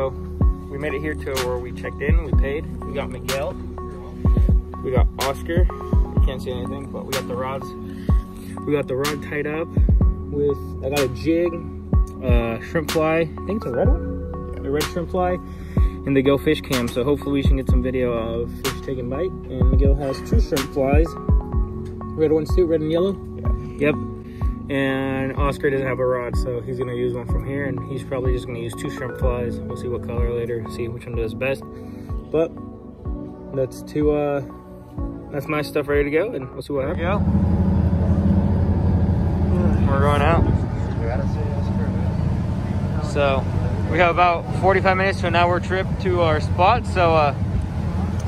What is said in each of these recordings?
So we made it here to where we checked in, we paid. We got Miguel, we got Oscar. You can't see anything, but we got the rods. We got the rod tied up with, I got a jig, uh, shrimp fly. I think it's a red one, a red shrimp fly, and the Go Fish Cam. So hopefully we can get some video of fish taking bite. And Miguel has two shrimp flies, red ones too, red and yellow. Yeah. Yep and Oscar doesn't have a rod, so he's gonna use one from here, and he's probably just gonna use two shrimp flies. We'll see what color later, see which one does best. But that's two, uh, that's my stuff ready to go, and we'll see what happens. Go. We're going out. So we have about 45 minutes to an hour trip to our spot. So uh,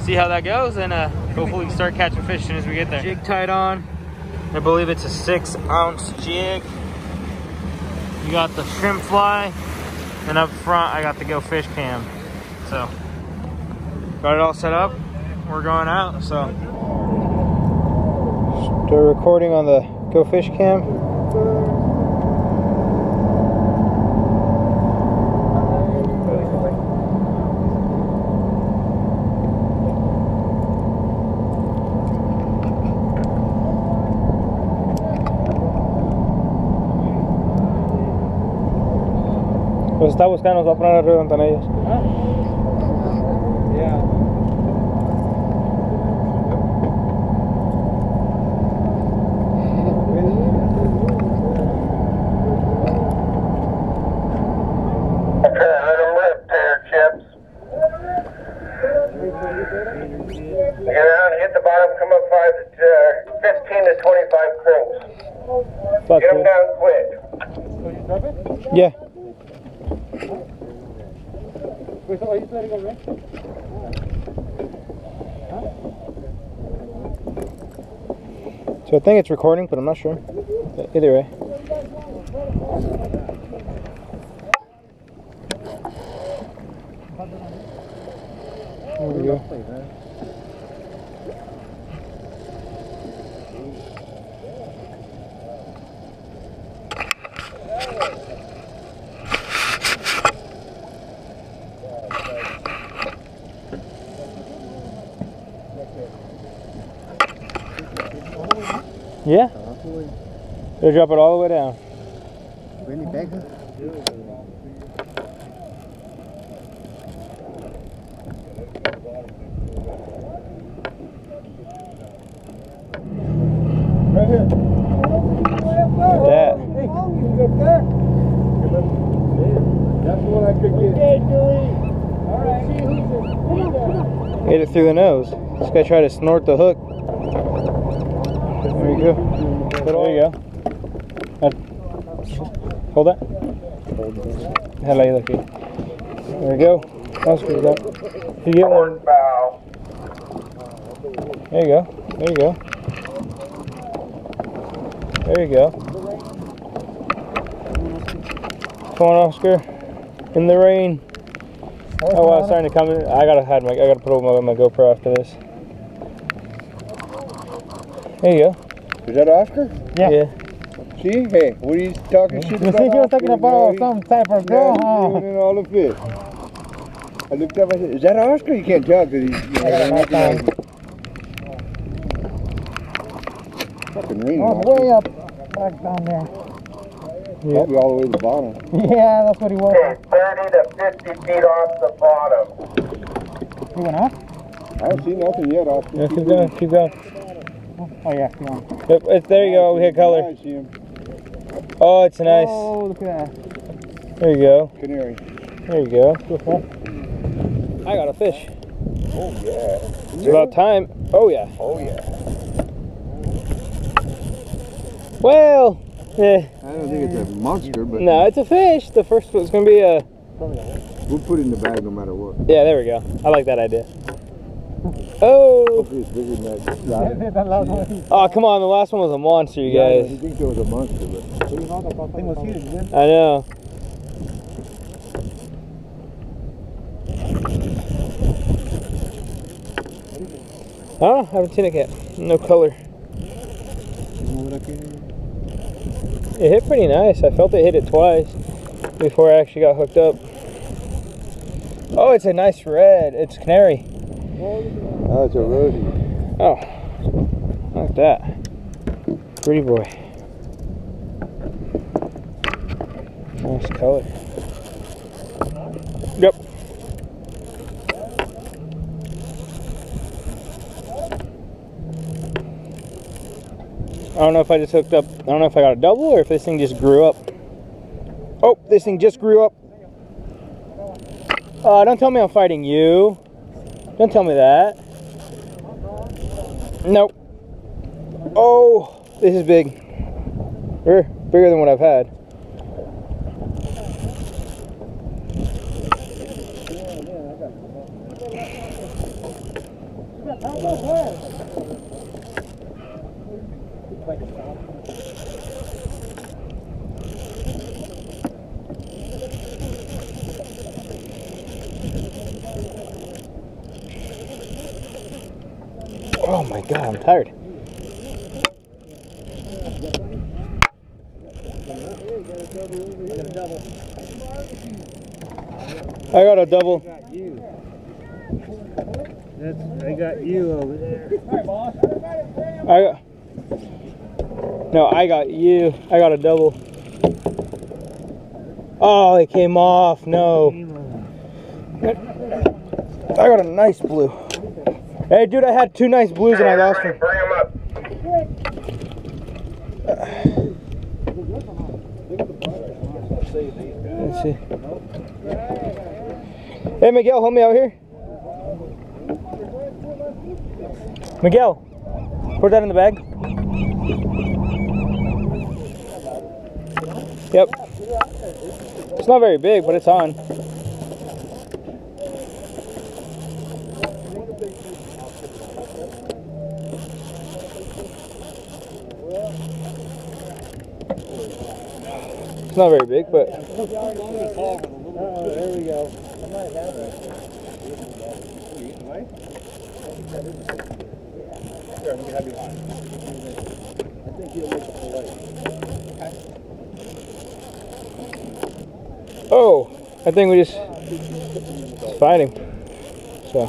see how that goes, and uh, hopefully we can start catching fish as soon as we get there. Jig tied on. I believe it's a six ounce jig. You got the shrimp fly, and up front I got the Go Fish Cam. So, got it all set up. We're going out, so. Start recording on the Go Fish Cam. Está buscando, nos va a poner arriba donde están ellos. Let them rip there, chips. Get around, hit the bottom, come up five to uh, 15 to 25 Fuck Get them you. Yeah. So I think it's recording, but I'm not sure. But either way. There we go. Yeah. They'll drop it all the way down. Right here. Look at that. That's the I could get. Hit it through the nose. This guy tried to snort the hook. You go. There you go. Uh, Hold that. Hello, you lucky. There we go. Oscar, you got. If you get one, there you go. There you go. There you go. Come on, Oscar. In the rain. Oh wow, it's starting to come in. I gotta have my I gotta put over my, my GoPro after this. There you go. Is that Oscar? Yeah. yeah. See, hey, what are you talking shit You about? think he was talking Oscar? about No, some type of girl, huh? he's doing all the fish. I looked up, I said, is that Oscar? You can't tell because he's, you know, I got a I nice recognize him. Fucking raining. Oh, Oscar. way up, back down there. Probably all the way to the bottom. Yeah, that's what he was. Okay, 30 to 50 feet off the bottom. He went up? I haven't seen nothing yet, Oscar. Yeah, keep going, keep going. Oh yeah, keep on. Yep, it's, there you go. We hit color. I see him. Oh, it's nice. Oh, look at that. There you go. Canary. There you go. I got a fish. Oh, yeah. It's about time. Oh yeah. Oh, yeah. Well, eh, I don't think it's a monster, but no, it's a fish. The first one's gonna be a. we'll put it in the bag no matter what. Yeah, there we go. I like that idea. Oh, Hopefully it's bigger than that. that last one. oh, ah, come on! The last one was a monster, you Yeah, guys. He thinks was a monster, but thing was huge. I know. Oh, I haven't seen it yet. No color. It hit pretty nice. I felt it hit it twice before I actually got hooked up. Oh, it's a nice red. It's canary. Oh, it's a rosy. Oh, at that. Pretty boy. Nice color. Yep. I don't know if I just hooked up. I don't know if I got a double or if this thing just grew up. Oh, this thing just grew up. Uh, don't tell me I'm fighting you. Don't tell me that. Nope. Oh, this is big. Er, bigger than what I've had. Oh my god, I'm tired. I got a double. That's, I got you over there. I got. No, I got you. I got a double. Oh, it came off. No. I got a nice blue. Hey, dude, I had two nice blues and I lost them. Bring them up. Let's see. Hey, Miguel, hold me out here. Miguel, put that in the bag. Yep. It's not very big, but it's on. It's not very big, but there we go. Have. I think you'll. Oh, I think we just it's fighting. So.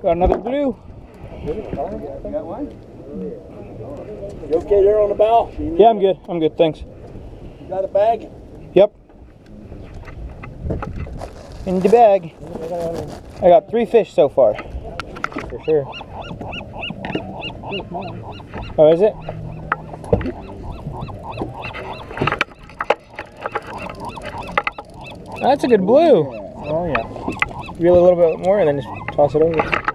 Got another blue. You okay there on the bow? Yeah, I'm good. I'm good. Thanks. You got a bag? Yep. In the bag. I got three fish so far. For sure. Oh, is it? That's a good blue. Oh yeah. Reel a little bit more and then just toss it over.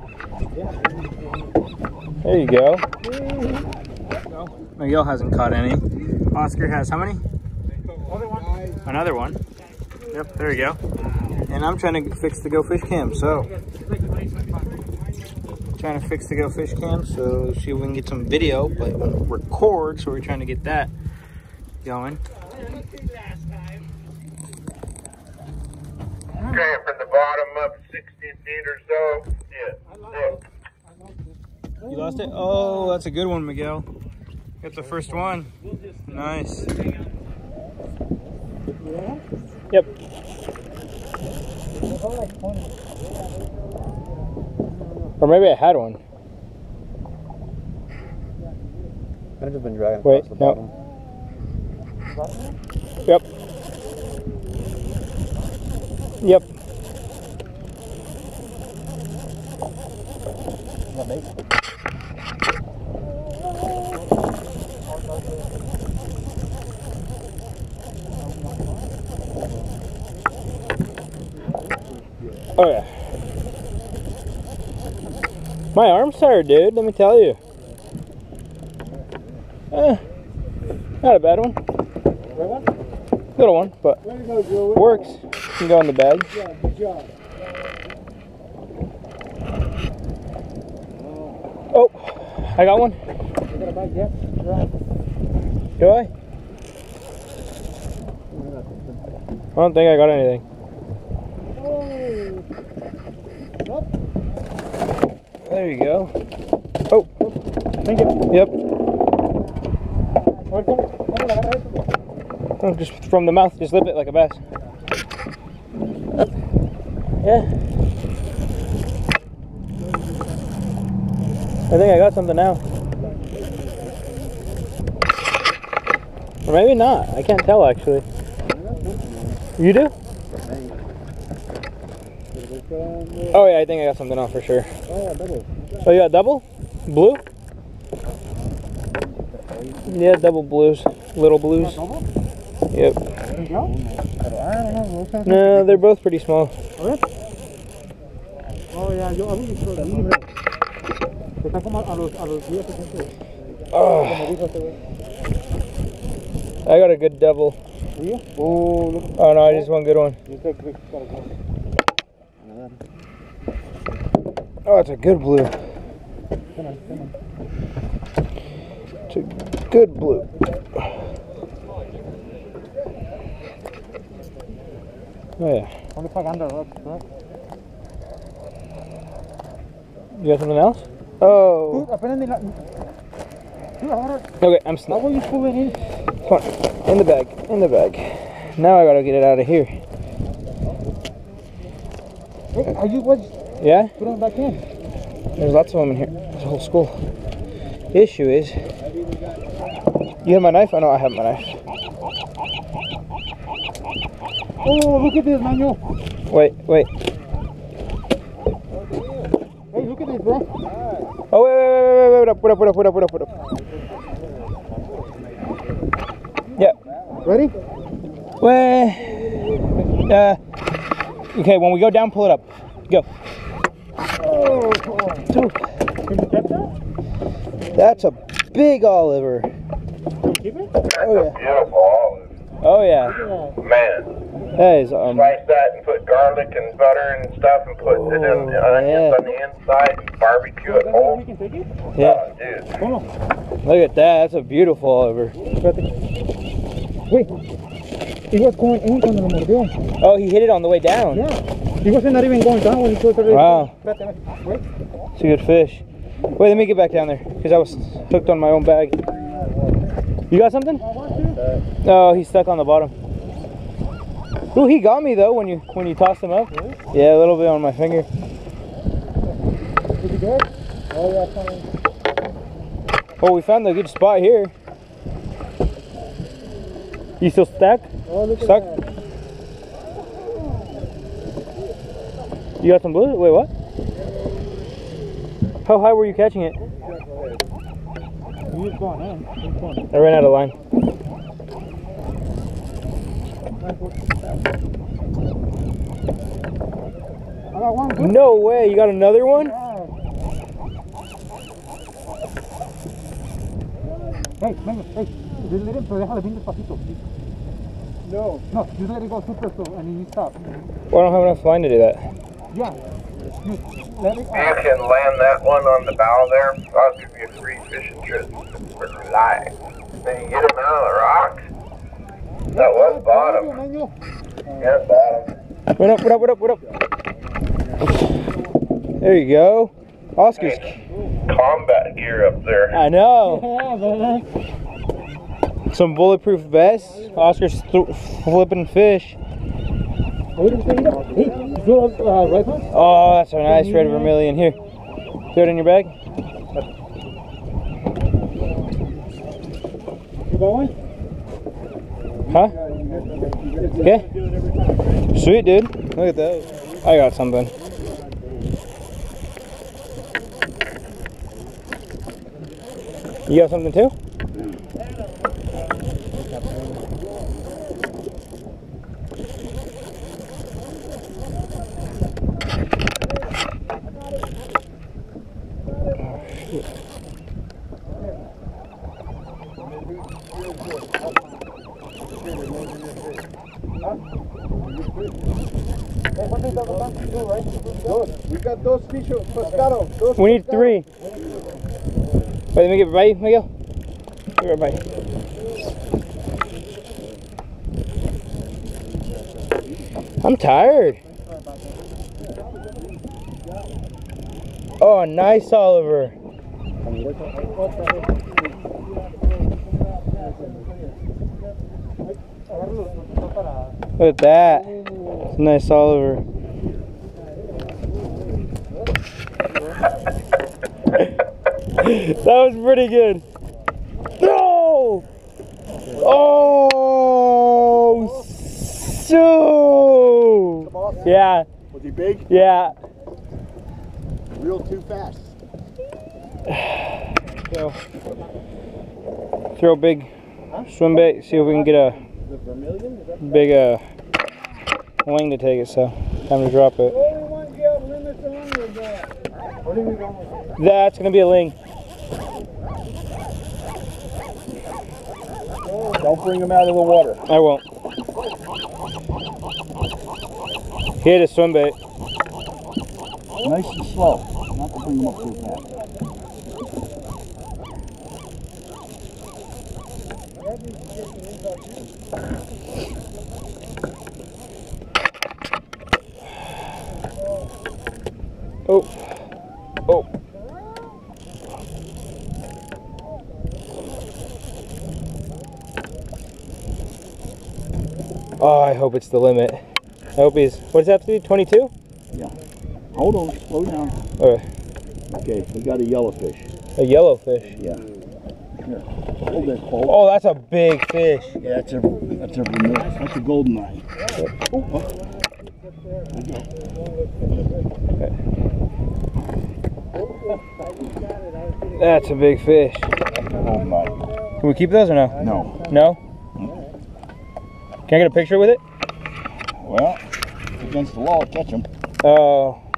There you go. Miguel hasn't caught any. Oscar has how many? Another one. Yep, there you go. And I'm trying to fix the Go Fish Cam, so. Trying to fix the Go Fish Cam, so see if we can get some video, but it won't record, so we're trying to get that going. Okay, from the bottom up 60 feet or so. Yeah. yeah. You lost it? Oh, that's a good one, Miguel. Got the first one. Nice. Yep. Or maybe I had one. I've just been dragging Wait, across the no. bottom. Yep. Yep. Oh yeah. My arm's tired, dude. Let me tell you. Eh, not a bad one. Little one, but works. Can go in the bag. Oh, I got one. You got a bag yet? Do I? I don't think I got anything. There you go. Oh, Thank you. yep. Oh, just from the mouth, just lip it like a bass. Yeah. I think I got something now. Or maybe not. I can't tell actually. You do? Oh yeah, I think I got something on for sure. Oh, double. Oh, you got double? Blue? Yeah, double blues. Little blues. Yep. No, they're both pretty small. Oh, I got a good double. ¿Sí? Oh, look. Oh no, I just one good one. You take Chris. gotta go. Oh, it's a good blue. Come on, come on. It's a good blue. Oh yeah. ¿Dónde pagando, right? You got something else? Oh. Okay, I'm how snap. will you pull it in? Come on. In the bag. In the bag. Now I gotta get it out of here. Hey, are you what? Yeah? Put it back in. There's lots of them in here. There's a whole school. The issue is, you have my knife? I know I have my knife. Oh, look at this, Manuel. Wait, wait. Hey, look at this, bro. Oh, wait, wait, wait, wait, wait, wait, up, wait up, wait up, wait up, wait up, wait up. Yeah. Ready? Wait. Uh, okay, when we go down, pull it up. Go. Oh, come on. Can you catch that? That's a big Oliver. Can you keep it? Oh, yeah. Beautiful olive. Oh, yeah. Yeah. Man, That is, um, slice that and put garlic and butter and stuff and put it in the Oh, onions yeah. on the inside and barbecue it whole. we can take it? yeah. Oh, dude. Look at that. That's a beautiful Oliver. Wait. It was going in cuando lo mordió. Oh, he hit it on the way down. Yeah. It wasn't not even going down when he put it. Wow. Wait. It's a good fish. Wait, let me get back down there because I was hooked on my own bag. You got something? No, he's stuck on the bottom. Ooh, he got me though when you when you tossed him up. Yeah, a little bit on my finger. Is good? Oh, yeah, fine. Oh, we found a good spot here. You still stuck? Oh, Stuck? You got some blue? Wait, what? How high were you catching it? He's gone? He's. I ran out of line. No way, you got another one? Hey, venga, hey. Déjale bien despacito. No. No, just let it go super slow and then you stop. Well, I don't have enough line to do that. Yeah. You let it You can land that one on the bow there. I'll give you a free fishing trip for life. Then you get him out of the rocks. That was bottom. Manuel. Yeah, bottom. What up, what up, what up, what up? There you go. Oscar's. Hey, combat gear up there. I know. Some bulletproof vests. Oscar's th- flipping fish. What did you say? Hey, you feel rifles? Oh, that's a nice red vermilion. Here, throw it in your bag. You got one? Huh? Okay. Sweet, dude. Look at that. I got something. You got something too? Those fish, pescado. Those We need three. Wait, let me get bite, Miguel. A bite. I'm tired. Oh, nice, Oliver. Look at that. It's nice Oliver. That was pretty good. No! Oh! So! Yeah, Was he big? yeah. Real too fast. So, throw a big swim bait, see if we can get a The vermilion? Is that big uh, ling to take it. So, time to drop it. only one get limits on with that? What do we got? That's gonna be a ling. Don't bring them out of the water. I won't. Hit a swim bait. Nice and slow. Not to bring him up too Oh, I hope it's the limit. I hope he's, what does that have to be, 22? Hold on, slow down. Or Okay, we got a yellowfish. a yellowfish. Yeah. Here, hold that pole. Oh, that's a big fish. Yeah, that's a that's a. That's a golden eye. That's a big fish. Oh, golden eye. Can we keep those or no? No. No? Can I get a picture with it? Well, against the law to catch them. Oh. Uh,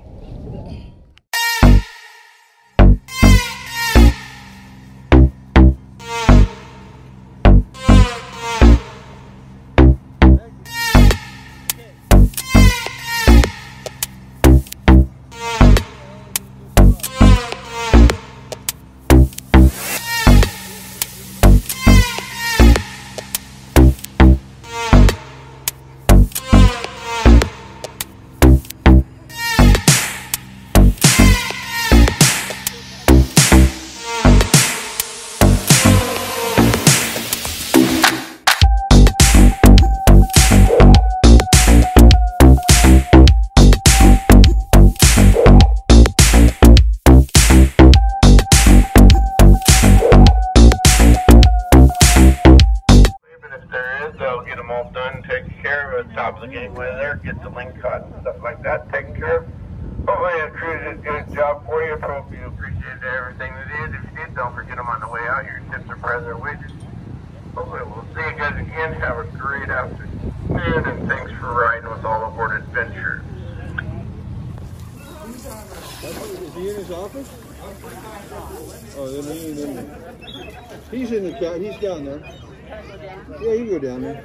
get the lingcod and stuff like that taken care of. Hopefully the crew did a good job for you. Hope you appreciated everything they did. If you did, don't forget them on the way out. Your tips are present wages. Hopefully we'll see you guys again. Have a great afternoon and thanks for riding with All Aboard Adventures. Is he in his office? Oh, then he ain't in there. He's in the car. He's down there. Yeah, you go down there.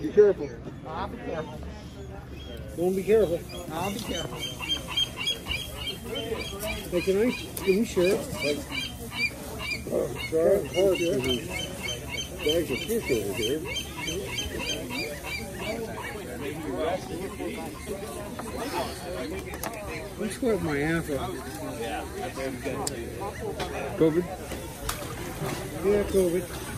Be careful. I'll be careful. Don't be careful. I'll be careful. Hey, can I, can we share? Oh, sorry, horse is bags of fish over here. Let's go with my ass off. COVID? Yeah, COVID.